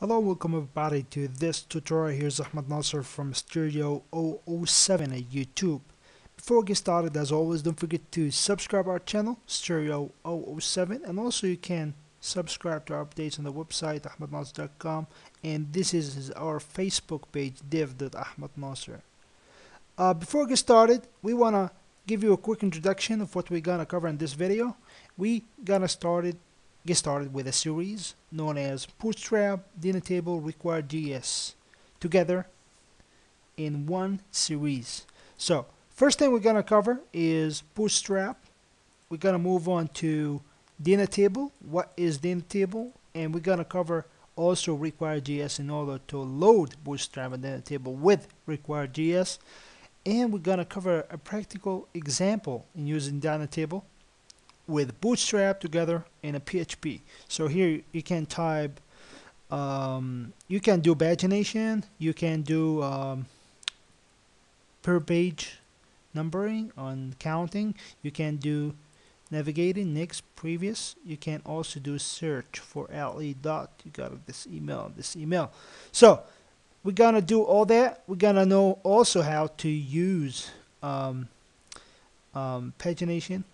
Hello, welcome everybody to this tutorial. Here's Ahmad Naser from Sterio 007 at YouTube. Before we get started, as always, don't forget to subscribe our channel, Sterio 007, and also you can subscribe to our updates on the website, ahmadnaser.com, and this is our Facebook page, dev.ahmadnaser. Uh, before we get started, we want to give you a quick introduction of what we're going to cover in this video. We gonna started get started with a series known as Bootstrap, Dynatable, Required JS together in one series. So first thing we're going to cover is Bootstrap. We're going to move on to Dynatable. What is Dynatable? And we're going to cover also RequireJS in order to load Bootstrap and Dynatable with RequireJS. And we're going to cover a practical example in using Dynatable with Bootstrap together in a PHP. So here you can type, um, you can do pagination, you can do um, per page numbering on counting, you can do navigating next previous. You can also do search for le dot. You got this email this email. So we're gonna do all that. We're gonna know also how to use um, um, pagination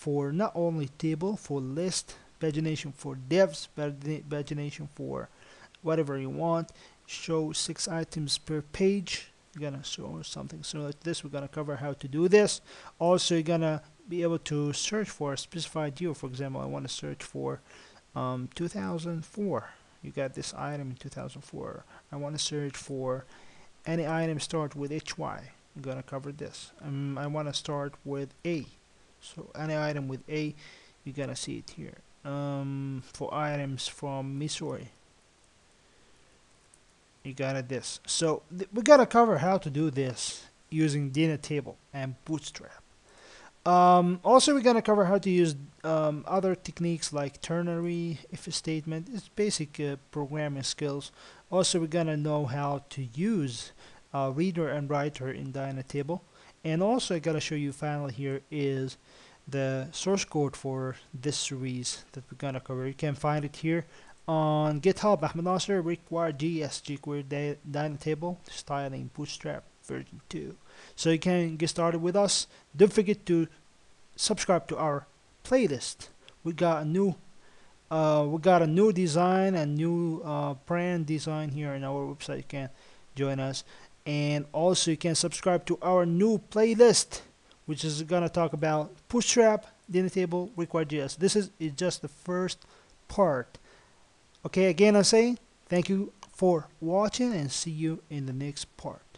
for not only table for list pagination for devs pagination for whatever you want. Show six items per page. You're gonna show something. Similar to this we're gonna cover how to do this. Also you're gonna be able to search for a specified year for example I want to search for um, 2004 you got this item in 2004 I want to search for any item start with HY I'm gonna cover this. Um, I want to start with A so any item with A you're gonna see it here. Um, for items from Missouri. You got it this. So th we gotta cover how to do this using Table and Bootstrap. Um, also we're gonna cover how to use um, other techniques like ternary if statement. It's basic uh, programming skills. Also we're gonna know how to use uh, reader and writer in Table. And also I gotta show you finally here is the source code for this series that we're gonna cover. You can find it here on github Ahmad Naser required JS jQuery Dynatable styling bootstrap version 2 so you can get started with us. Don't forget to subscribe to our playlist. We got a new uh, we got a new design and new uh, brand design here in our website. You can join us and also you can subscribe to our new playlist which is gonna talk about Bootstrap dinner Table RequireJS this is, is just the first part. Okay again I'm saying thank you for watching and see you in the next part